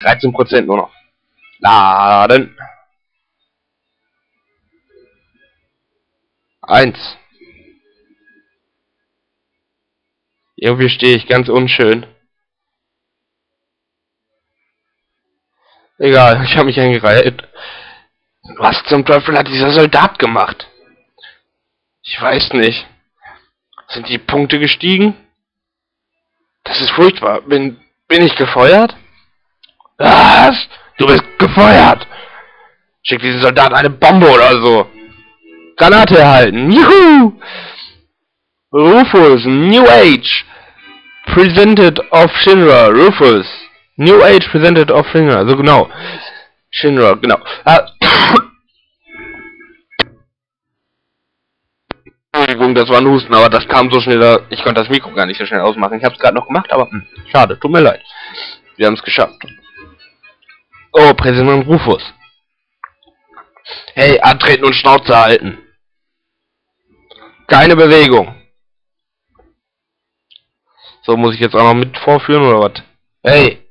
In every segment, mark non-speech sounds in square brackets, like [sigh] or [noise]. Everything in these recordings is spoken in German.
13% nur noch. Laden. Eins. Irgendwie stehe ich ganz unschön. Egal, ich habe mich eingereiht. Was zum Teufel hat dieser Soldat gemacht? Ich weiß nicht. Sind die Punkte gestiegen? Das ist furchtbar. Bin, bin ich gefeuert? Was? Du bist gefeuert! Schick diesen Soldat eine Bombe oder so. Granate erhalten. Juhu! Rufus, New Age. Presented of Shinra. Rufus. New Age presented of Shinra. So genau. Shinra, genau. Ah. Entschuldigung, das war ein Husten, aber das kam so schnell, ich konnte das Mikro gar nicht so schnell ausmachen. Ich habe es gerade noch gemacht, aber mh, schade, tut mir leid. Wir haben es geschafft. Oh, Präsident Rufus. Hey, antreten und Schnauze halten. Keine Bewegung. So, muss ich jetzt auch noch mit vorführen oder was? Hey.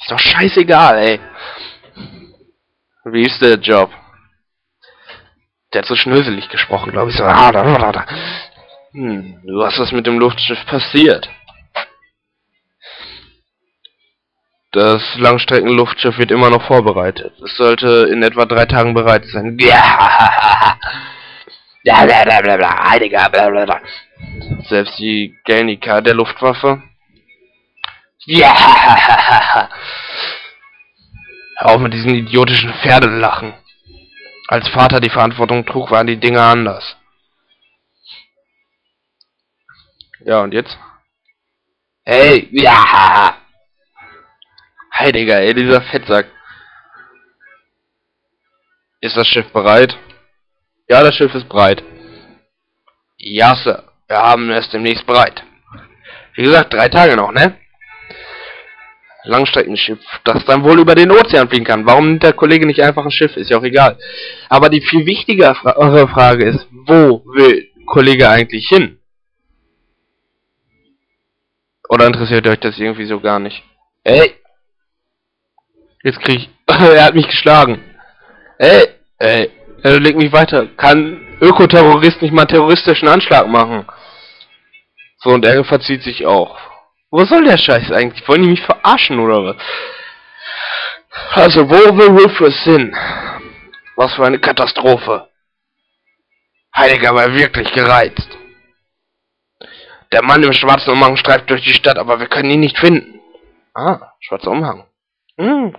Ist doch scheißegal, ey. Wie ist der Job? Der hat so schnöselig gesprochen, glaube ich. So, ah, da, da, da. Hm, was ist mit dem Luftschiff passiert? Das Langstreckenluftschiff wird immer noch vorbereitet. Es sollte in etwa drei Tagen bereit sein. Ja. Selbst die Gelnika der Luftwaffe. Ja, Hör auf mit diesen idiotischen Pferdelachen. Als Vater die Verantwortung trug, waren die Dinge anders. Ja, und jetzt? Hey, ja! Hey, ey, dieser Fettsack. Ist das Schiff bereit? Ja, das Schiff ist bereit. Ja, Sir. Wir haben es demnächst bereit. Wie gesagt, drei Tage noch, ne? Langstreckenschiff, das dann wohl über den Ozean fliegen kann. Warum nimmt der Kollege nicht einfach ein Schiff? Ist ja auch egal. Aber die viel wichtigere Fra Frage ist, wo will Kollege eigentlich hin? Oder interessiert euch das irgendwie so gar nicht? Ey! Jetzt krieg ich... [laughs] er hat mich geschlagen. Ey! Ey! Er legt mich weiter. Kann Ökoterrorist nicht mal terroristischen Anschlag machen? So, und er verzieht sich auch. Wo soll der Scheiß eigentlich? Wollen die mich verarschen oder was? Also, wo will Rufus hin? Was für eine Katastrophe. Heiliger war wirklich gereizt. Der Mann im schwarzen Umhang streift durch die Stadt, aber wir können ihn nicht finden. Ah, schwarzer Umhang. Hm.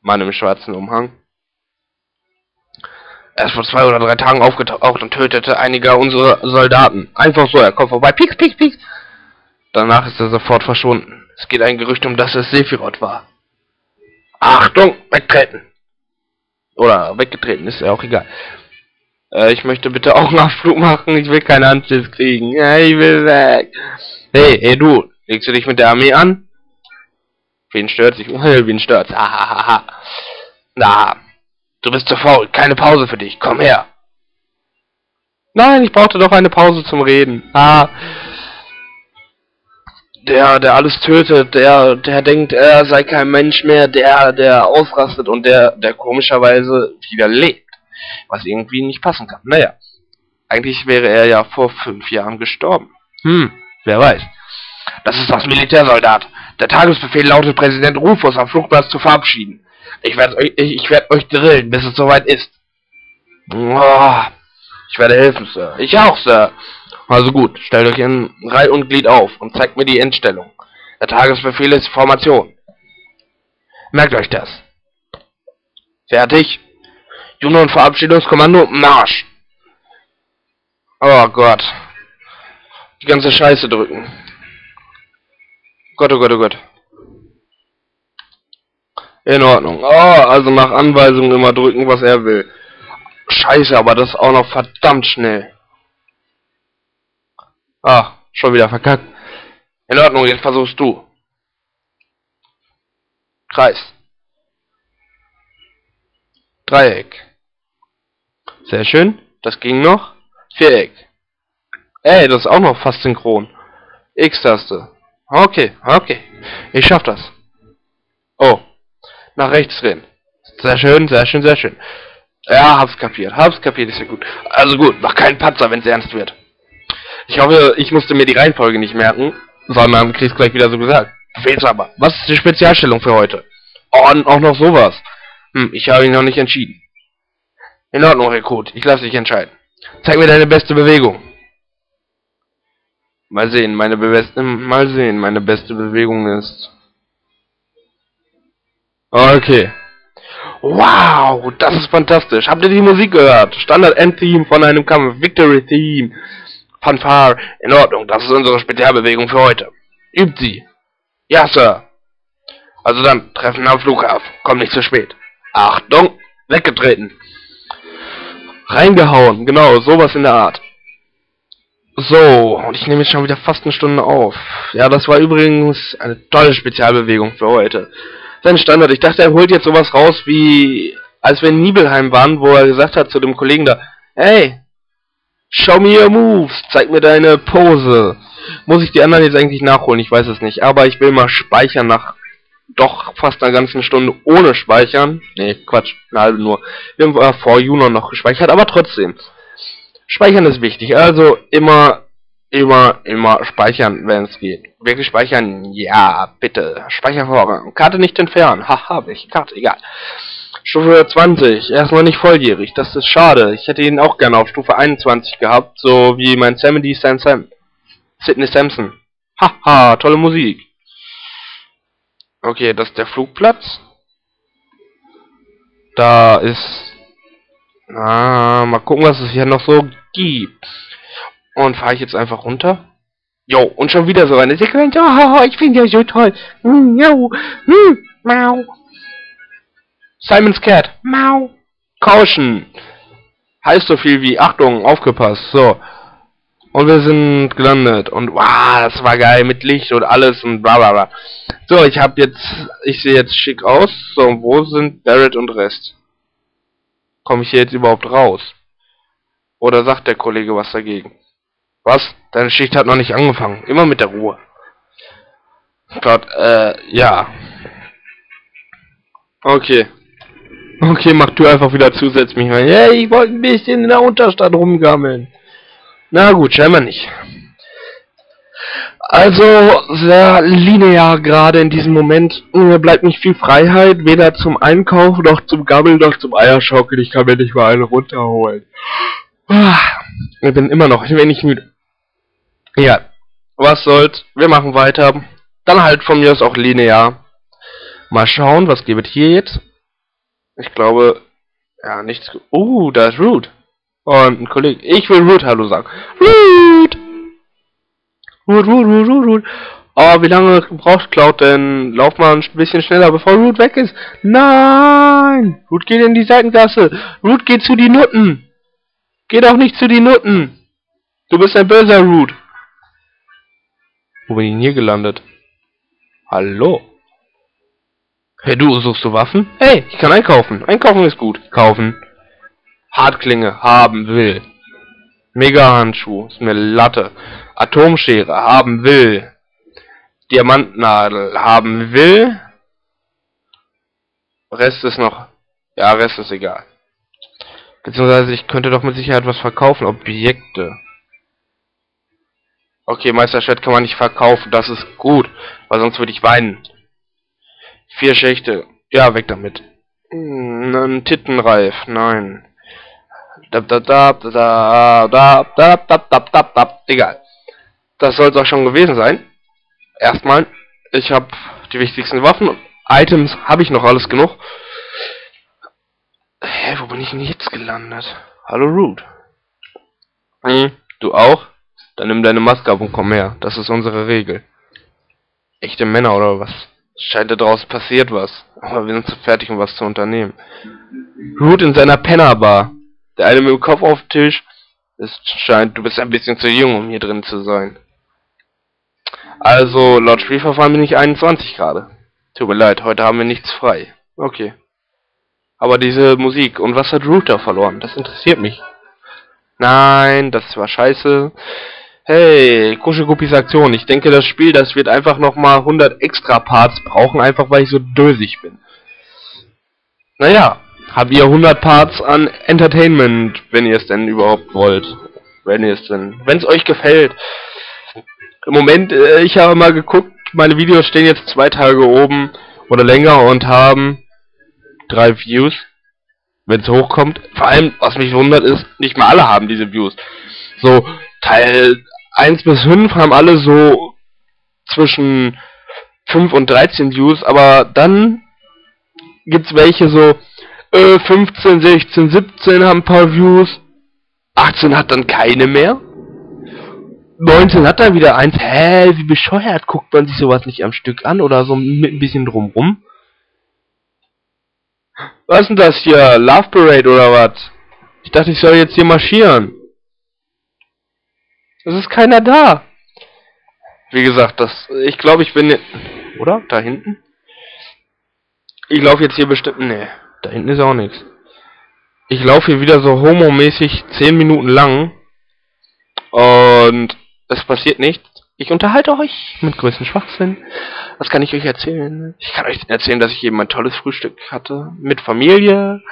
Mann im schwarzen Umhang. Er ist vor zwei oder drei Tagen aufgetaucht und tötete einige unserer Soldaten. Einfach so, er kommt vorbei. Pieks, pieks, pieks. Danach ist er sofort verschwunden. Es geht ein Gerücht um, dass es Sephiroth war. Achtung, wegtreten. Oder weggetreten, ist ja auch egal. Äh, ich möchte bitte auch einen Abflug machen. Ich will keinen Anschiss kriegen. Ja, ich will weg. Hey, hey du, legst du dich mit der Armee an? Wen stört sich? [laughs] Wen stört's? Hahaha. Na, du bist zu faul. Keine Pause für dich. Komm her. Nein, ich brauchte doch eine Pause zum Reden. Ah der, der alles tötet, der, der denkt, er sei kein Mensch mehr, der, der ausrastet und der, der komischerweise wieder lebt. Was irgendwie nicht passen kann. Naja. Eigentlich wäre er ja vor fünf Jahren gestorben. Hm, wer weiß. Das ist das Militärsoldat. Der Tagesbefehl lautet, Präsident Rufus am Flugplatz zu verabschieden. Ich werde euch, ich, ich werde euch drillen, bis es soweit ist. Oh, ich werde helfen, Sir. Ich auch, Sir. Also gut, stellt euch in Reihe und Glied auf und zeigt mir die Endstellung. Der Tagesbefehl ist Formation. Merkt euch das. Fertig. Juno und Verabschiedungskommando, Marsch. Oh Gott. Die ganze Scheiße drücken. Gott, oh Gott, oh Gott. In Ordnung. Oh, also nach Anweisung immer drücken, was er will. Scheiße, aber das ist auch noch verdammt schnell. Ah, schon wieder verkackt. In Ordnung, jetzt versuchst du. Kreis. Dreieck. Sehr schön. Das ging noch. Viereck. Ey, das ist auch noch fast synchron. X-Taste. Okay, okay. Ich schaff das. Oh. Nach rechts drehen. Sehr schön, sehr schön, sehr schön. Ja, hab's kapiert. Hab's kapiert, ist ja gut. Also gut, mach keinen Patzer, wenn's ernst wird. Ich hoffe, ich musste mir die Reihenfolge nicht merken, sondern krieg's gleich wieder so gesagt. Fehlt's aber. Was ist die Spezialstellung für heute? Oh, und auch noch sowas. Hm, ich habe ihn noch nicht entschieden. In Ordnung, Rekrut. Ich lasse dich entscheiden. Zeig mir deine beste Bewegung. Mal sehen, meine beste mal sehen, meine beste Bewegung ist. Okay. Wow, das ist fantastisch. Habt ihr die Musik gehört? Standard Endtheme von einem Kampf, Victory Theme. Fanfare. In Ordnung, das ist unsere Spezialbewegung für heute. Übt sie. Ja, Sir. Also dann, Treffen am Flughafen. Komm nicht zu spät. Achtung, weggetreten. Reingehauen, genau, sowas in der Art. So, und ich nehme jetzt schon wieder fast eine Stunde auf. Ja, das war übrigens eine tolle Spezialbewegung für heute. Sein Standard. Ich dachte, er holt jetzt sowas raus wie, als wir in Nibelheim waren, wo er gesagt hat zu dem Kollegen da, hey, show me your moves, zeig mir deine Pose. Muss ich die anderen jetzt eigentlich nachholen? Ich weiß es nicht. Aber ich will mal speichern nach doch fast einer ganzen Stunde ohne Speichern. Ne, Quatsch, eine halbe nur. Wir haben vor Juno noch gespeichert, aber trotzdem. Speichern ist wichtig, also immer, immer, immer speichern, wenn es geht. Wirklich speichern? Ja, bitte. Speichervorgang. Karte nicht entfernen. Haha, welche Karte? Egal. Stufe 20. Er ist noch nicht volljährig. Das ist schade. Ich hätte ihn auch gerne auf Stufe 21 gehabt, so wie mein Samedy Sam Sam. Sidney Sampson. Haha, tolle Musik. Okay, das ist der Flugplatz. Da ist... Ah, mal gucken, was es hier noch so gibt. Und fahre ich jetzt einfach runter? Jo, und schon wieder so eine Sequenz. Oh, ich finde ja so toll. Mm, jo, mm, mau. Simon's Cat. Mau. Caution. Heißt so viel wie Achtung, aufgepasst. So. Und wir sind gelandet. Und wow, das war geil mit Licht und alles und bla bla bla. So, ich habe jetzt, ich sehe jetzt schick aus. So, wo sind Barrett und Rest? Komme ich hier jetzt überhaupt raus? Oder sagt der Kollege was dagegen? Was? Deine Schicht hat noch nicht angefangen. Immer mit der Ruhe. Gott, äh, ja. Okay. Okay, mach du einfach wieder zusätzlich rein. Hey, ich wollte ein bisschen in der Unterstadt rumgammeln. Na gut, scheinbar nicht. Also, sehr linear gerade in diesem Moment. Mir bleibt nicht viel Freiheit, weder zum Einkauf, noch zum Gammeln, noch zum Eierschaukeln. Ich kann mir nicht mal eine runterholen. Ich bin immer noch, bin nicht müde. Ja, was soll's. Wir machen weiter. Dann halt von mir aus auch linear. Mal schauen, was gibt es hier jetzt? Ich glaube, ja, nichts. Uh, da ist Root. Und ein Kollege. Ich will Root Hallo sagen. Root! Root, Root, Root, Root, Root. Oh, wie lange braucht Cloud denn? Lauf mal ein bisschen schneller, bevor Root weg ist. Nein! Root geht in die Seitengasse. Root geht zu die Nutten. Geh doch nicht zu die Nutten. Du bist ein böser Root. Wo bin ich denn hier gelandet? Hallo? Hey du, suchst du Waffen? Hey, ich kann einkaufen. Einkaufen ist gut. Kaufen. Hartklinge haben will. Mega-Handschuh, ist mir Latte. Atomschere haben will. Diamantnadel haben will. Rest ist noch... Ja, Rest ist egal. Beziehungsweise ich könnte doch mit Sicherheit was verkaufen. Objekte. Okay, Meisterschwert kann man nicht verkaufen. Das ist gut. Weil sonst würde ich weinen. Vier Schächte. Ja, weg damit. Hm, ein Tittenreif. Nein. Egal. Das soll es auch schon gewesen sein. Erstmal, ich habe die wichtigsten Waffen. Items habe ich noch alles genug. Hä, wo bin ich denn jetzt gelandet? Hallo Root. Hm, du auch? Dann nimm deine Maske ab und komm her. Das ist unsere Regel. Echte Männer oder was? Scheint da draußen passiert was. Aber wir sind zu fertig, um was zu unternehmen. Root in seiner Pennerbar. Der eine mit dem Kopf auf dem Tisch. Es scheint, du bist ein bisschen zu jung, um hier drin zu sein. Also, laut Spielverfahren bin ich 21 gerade. Tut mir leid, heute haben wir nichts frei. Okay. Aber diese Musik, und was hat Router verloren? Das interessiert mich. Nein, das war scheiße. Hey, Kuschelguppis Aktion. Ich denke, das Spiel, das wird einfach nochmal 100 extra Parts brauchen, einfach weil ich so dösig bin. Naja, habt ihr 100 Parts an Entertainment, wenn ihr es denn überhaupt wollt. Wenn ihr es denn, wenn es euch gefällt. Im Moment, äh, ich habe mal geguckt, meine Videos stehen jetzt zwei Tage oben oder länger und haben drei Views, wenn es hochkommt. Vor allem, was mich wundert, ist, nicht mal alle haben diese Views. So, Teil 1 bis 5 haben alle so zwischen 5 und 13 Views, aber dann gibt's welche so äh, 15, 16, 17 haben ein paar Views, 18 hat dann keine mehr. 19 hat dann wieder eins. Hä, wie bescheuert guckt man sich sowas nicht am Stück an oder so mit ein bisschen drumrum? Was ist denn das hier? Love Parade oder was? Ich dachte, ich soll jetzt hier marschieren. Es ist keiner da. Wie gesagt, das. Ich glaube, ich bin. Oder? Da hinten? Ich laufe jetzt hier bestimmt. Nee, da hinten ist auch nichts. Ich laufe hier wieder so homomäßig 10 Minuten lang. Und es passiert nichts. Ich unterhalte euch mit größten Schwachsinn. Was kann ich euch erzählen? Ich kann euch erzählen, dass ich eben ein tolles Frühstück hatte. Mit Familie.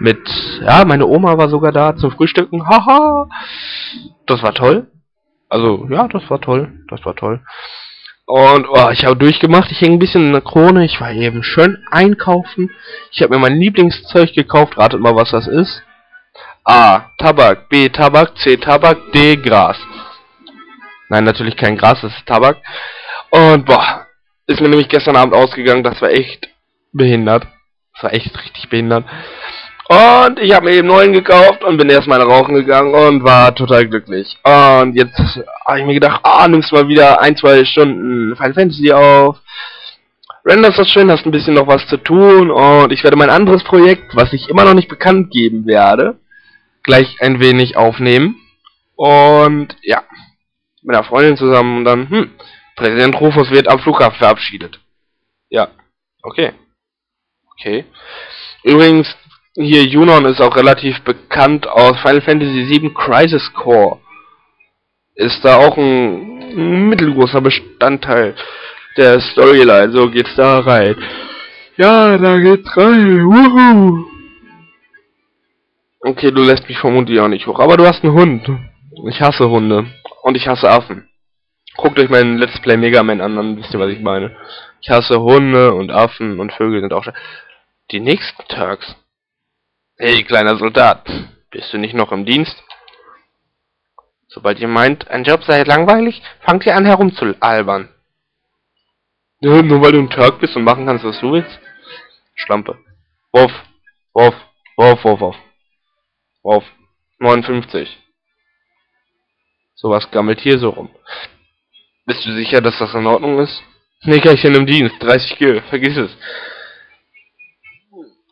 Mit, ja, meine Oma war sogar da zum Frühstücken. [laughs] Haha. Das war toll. Also, ja, das war toll. Das war toll. Und oh, ich habe durchgemacht. Ich hänge ein bisschen in der Krone. Ich war eben schön einkaufen. Ich habe mir mein Lieblingszeug gekauft. Ratet mal, was das ist. A. Tabak. B. Tabak. C. Tabak. D. Gras. Nein, natürlich kein Gras, das ist Tabak. Und boah, ist mir nämlich gestern Abend ausgegangen, das war echt behindert. Das war echt richtig behindert. Und ich habe mir eben neuen gekauft und bin erstmal rauchen gegangen und war total glücklich. Und jetzt habe ich mir gedacht, ah, nimmst mal wieder ein, zwei Stunden Final Fantasy auf. Renderst das schön, hast ein bisschen noch was zu tun und ich werde mein anderes Projekt, was ich immer noch nicht bekannt geben werde, gleich ein wenig aufnehmen. Und ja, mit einer Freundin zusammen und dann, hm, Präsident Rufus wird am Flughafen verabschiedet. Ja, okay. Okay. Übrigens, hier Junon ist auch relativ bekannt aus Final Fantasy VII Crisis Core. Ist da auch ein mittelgroßer Bestandteil der Storyline. So geht's da rein. Ja, da geht's rein. Wuhu. Okay, du lässt mich vermutlich auch nicht hoch. Aber du hast einen Hund. Ich hasse Hunde. Und ich hasse Affen. Guckt euch meinen Let's Play Mega Man an, dann wisst ihr, was ich meine. Ich hasse Hunde und Affen und Vögel sind auch schon. Die nächsten Tags. Hey, kleiner Soldat. Bist du nicht noch im Dienst? Sobald ihr meint, ein Job sei langweilig, fangt ihr an herumzualbern. Ja, nur weil du ein Turk bist und machen kannst, was du willst? Schlampe. Wurf. Wurf. Wurf, Wurf, Wurf. Wurf. 59. Sowas gammelt hier so rum. Bist du sicher, dass das in Ordnung ist? Nickerchen im Dienst, 30 Gil, vergiss es.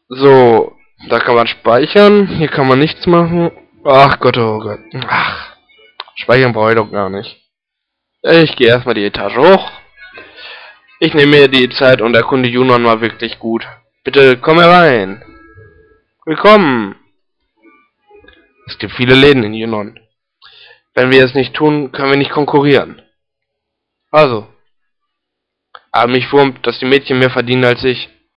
So, da kann man speichern, hier kann man nichts machen. Ach Gott, oh Gott. Ach, speichern brauche ich doch gar nicht. Ich gehe erstmal die Etage hoch. Ich nehme mir die Zeit und erkunde Junon mal wirklich gut. Bitte komm herein. Willkommen. Es gibt viele Läden in Junon. Wenn wir es nicht tun, können wir nicht konkurrieren. Also. Aber mich wurmt, dass die Mädchen mehr verdienen als ich.